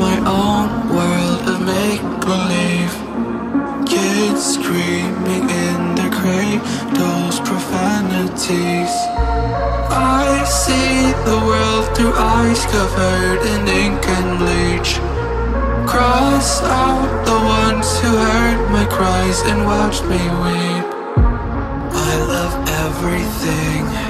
my own world of make-believe. Kids screaming in their cradles, profanities. I see the world through eyes covered in ink and bleach. Cross out the ones who heard my cries and watched me weep. I love everything